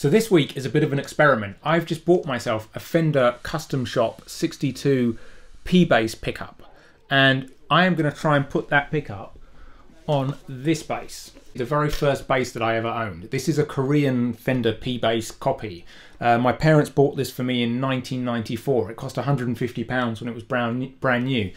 So this week is a bit of an experiment. I've just bought myself a Fender Custom Shop 62 P-bass pickup and I am going to try and put that pickup on this bass. The very first bass that I ever owned. This is a Korean Fender P-bass copy. Uh, my parents bought this for me in 1994. It cost 150 pounds when it was brand brand new.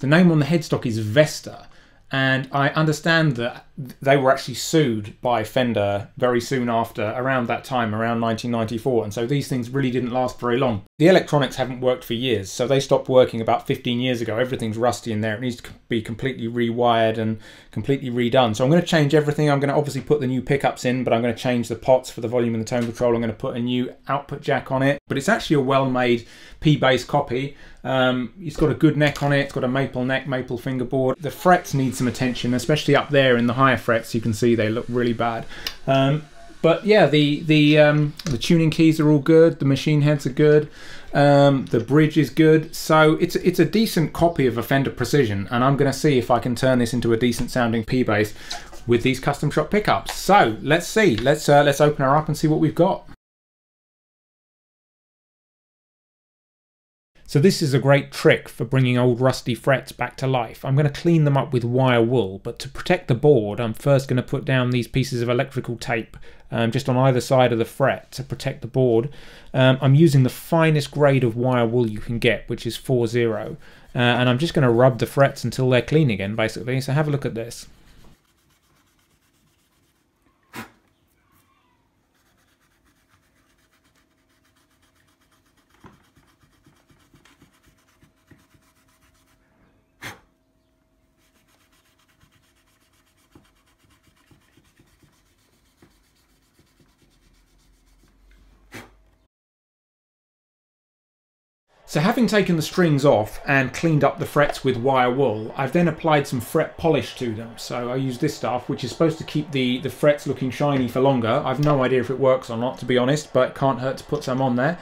The name on the headstock is Vester and I understand that they were actually sued by Fender very soon after, around that time, around 1994, and so these things really didn't last very long. The electronics haven't worked for years, so they stopped working about 15 years ago. Everything's rusty in there, it needs to be completely rewired and completely redone. So I'm going to change everything. I'm going to obviously put the new pickups in, but I'm going to change the pots for the volume and the tone control. I'm going to put a new output jack on it, but it's actually a well made P bass copy. Um, it's got a good neck on it. It's got a maple neck, maple fingerboard. The frets need some attention, especially up there in the higher frets. You can see they look really bad. Um, but yeah, the the um, the tuning keys are all good. The machine heads are good. Um, the bridge is good. So it's it's a decent copy of a Fender Precision, and I'm going to see if I can turn this into a decent sounding P bass with these custom shop pickups. So let's see. Let's uh, let's open her up and see what we've got. So this is a great trick for bringing old rusty frets back to life. I'm going to clean them up with wire wool, but to protect the board, I'm first going to put down these pieces of electrical tape um, just on either side of the fret to protect the board. Um, I'm using the finest grade of wire wool you can get, which is 4-0. Uh, and I'm just going to rub the frets until they're clean again, basically. So have a look at this. So having taken the strings off and cleaned up the frets with wire wool, I've then applied some fret polish to them. So I use this stuff, which is supposed to keep the, the frets looking shiny for longer. I've no idea if it works or not, to be honest, but can't hurt to put some on there.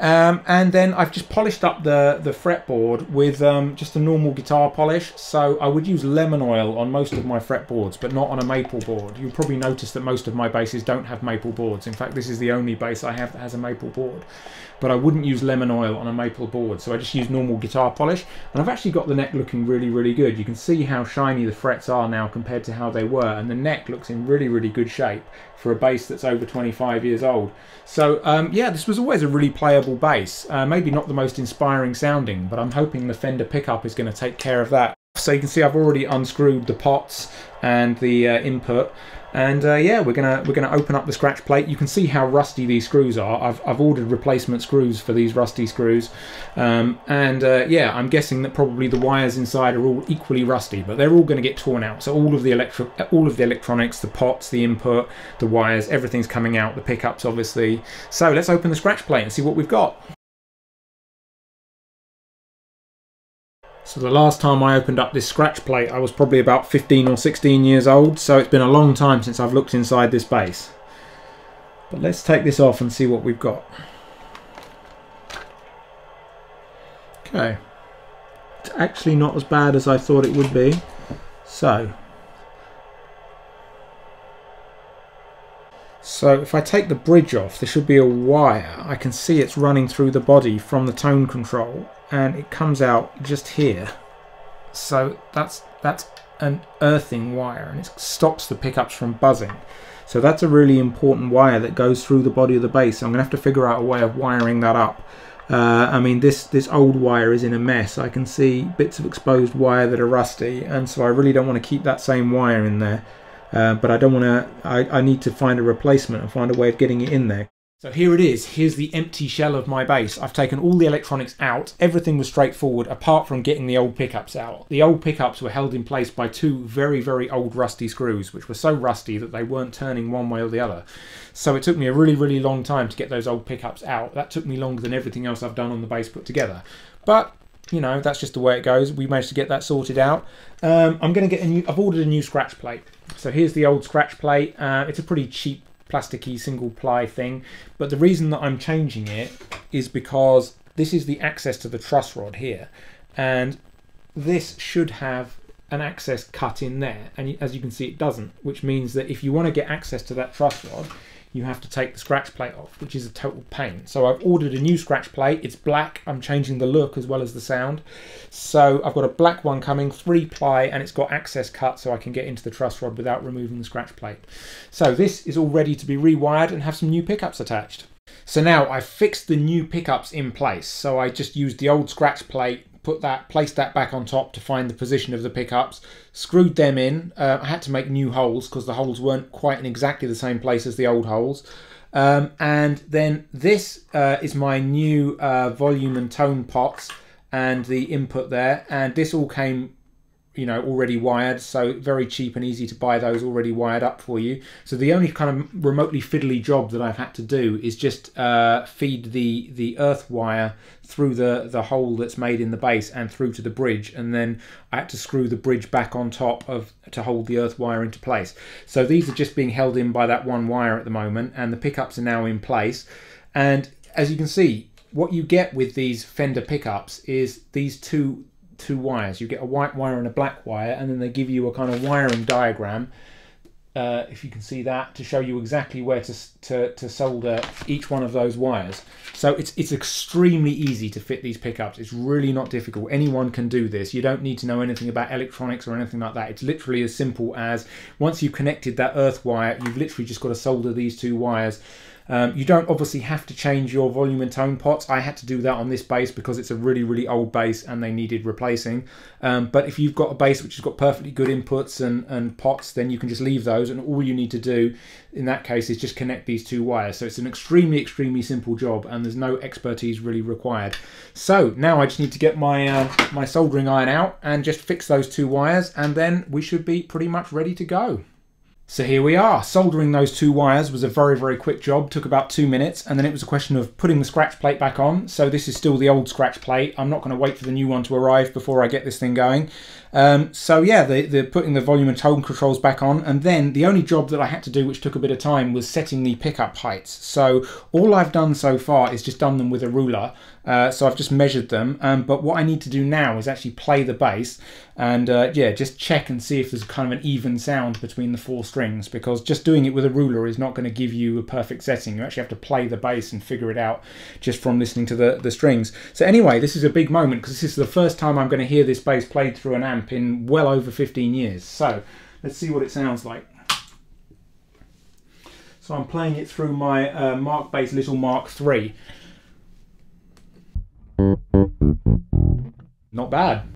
Um, and then I've just polished up the, the fretboard with um, just a normal guitar polish. So I would use lemon oil on most of my fretboards, but not on a maple board. You'll probably notice that most of my basses don't have maple boards. In fact, this is the only bass I have that has a maple board. But I wouldn't use lemon oil on a maple board, so I just use normal guitar polish. And I've actually got the neck looking really, really good. You can see how shiny the frets are now compared to how they were, and the neck looks in really, really good shape for a bass that's over 25 years old. So um, yeah, this was always a really playable bass. Uh, maybe not the most inspiring sounding, but I'm hoping the Fender pickup is going to take care of that. So you can see I've already unscrewed the pots and the uh, input and uh, yeah we're gonna we're gonna open up the scratch plate. You can see how rusty these screws are. I've, I've ordered replacement screws for these rusty screws. Um, and uh, yeah I'm guessing that probably the wires inside are all equally rusty but they're all going to get torn out. So all of the electric all of the electronics the pots the input the wires everything's coming out the pickups obviously. So let's open the scratch plate and see what we've got So the last time I opened up this scratch plate I was probably about 15 or 16 years old so it's been a long time since I've looked inside this bass. But let's take this off and see what we've got. Okay. It's actually not as bad as I thought it would be. So. So if I take the bridge off, there should be a wire. I can see it's running through the body from the tone control and it comes out just here. So that's that's an earthing wire and it stops the pickups from buzzing. So that's a really important wire that goes through the body of the bass. I'm going to have to figure out a way of wiring that up. Uh, I mean, this, this old wire is in a mess. I can see bits of exposed wire that are rusty, and so I really don't want to keep that same wire in there. Uh, but I don't want to, I, I need to find a replacement and find a way of getting it in there. So here it is, here's the empty shell of my bass. I've taken all the electronics out, everything was straightforward apart from getting the old pickups out. The old pickups were held in place by two very, very old rusty screws, which were so rusty that they weren't turning one way or the other. So it took me a really, really long time to get those old pickups out. That took me longer than everything else I've done on the bass put together. But you know that's just the way it goes we managed to get that sorted out um, i'm going to get a new i've ordered a new scratch plate so here's the old scratch plate uh, it's a pretty cheap plasticky single ply thing. But the reason that I'm changing it is because this is the access to the truss rod here. And this should have an access cut in there. And as you can see, it doesn't, which means that if you want to get access to that truss rod, you have to take the scratch plate off, which is a total pain. So I've ordered a new scratch plate. It's black. I'm changing the look as well as the sound. So I've got a black one coming, three ply, and it's got access cut so I can get into the truss rod without removing the scratch plate. So this is all ready to be rewired and have some new pickups attached. So now I've fixed the new pickups in place. So I just used the old scratch plate, put that, placed that back on top to find the position of the pickups, screwed them in. Uh, I had to make new holes because the holes weren't quite in exactly the same place as the old holes. Um, and then this uh, is my new uh, volume and tone pots and the input there. And this all came you know already wired so very cheap and easy to buy those already wired up for you. So the only kind of remotely fiddly job that I've had to do is just uh, feed the the earth wire through the the hole that's made in the bass and through to the bridge and then I had to screw the bridge back on top of to hold the earth wire into place. So these are just being held in by that one wire at the moment and the pickups are now in place. And as you can see what you get with these Fender pickups is these two two wires. You get a white wire and a black wire, and then they give you a kind of wiring diagram, uh, if you can see that, to show you exactly where to, to, to solder each one of those wires. So it's, it's extremely easy to fit these pickups. It's really not difficult. Anyone can do this. You don't need to know anything about electronics or anything like that. It's literally as simple as once you've connected that earth wire, you've literally just got to solder these two wires um, you don't obviously have to change your volume and tone pots. I had to do that on this bass because it's a really, really old bass and they needed replacing. Um, but if you've got a bass which has got perfectly good inputs and, and pots, then you can just leave those and all you need to do in that case is just connect these two wires. So it's an extremely, extremely simple job and there's no expertise really required. So now I just need to get my, uh, my soldering iron out and just fix those two wires and then we should be pretty much ready to go. So here we are. Soldering those two wires was a very, very quick job, took about two minutes, and then it was a question of putting the scratch plate back on. So this is still the old scratch plate. I'm not going to wait for the new one to arrive before I get this thing going. Um, so yeah, the, the putting the volume and tone controls back on, and then the only job that I had to do, which took a bit of time, was setting the pickup heights. So all I've done so far is just done them with a ruler. Uh, so I've just measured them, um, but what I need to do now is actually play the bass and uh, yeah, just check and see if there's kind of an even sound between the four strings because just doing it with a ruler is not going to give you a perfect setting. You actually have to play the bass and figure it out just from listening to the, the strings. So anyway, this is a big moment because this is the first time I'm going to hear this bass played through an amp in well over 15 years. So let's see what it sounds like. So I'm playing it through my uh, Markbass Little Mark III. Not bad.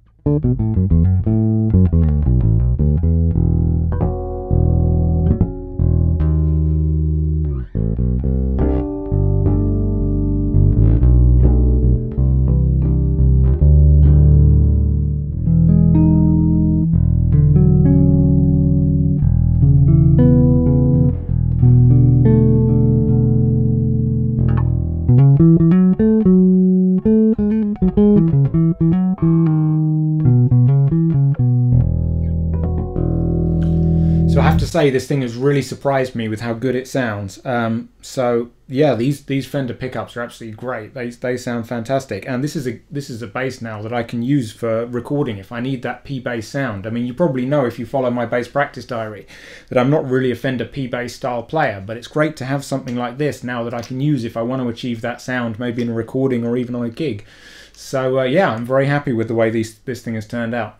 Say, this thing has really surprised me with how good it sounds. Um, so yeah, these these Fender pickups are absolutely great. They they sound fantastic, and this is a this is a bass now that I can use for recording if I need that P bass sound. I mean, you probably know if you follow my bass practice diary that I'm not really a Fender P bass style player, but it's great to have something like this now that I can use if I want to achieve that sound, maybe in a recording or even on a gig. So uh, yeah, I'm very happy with the way these, this thing has turned out.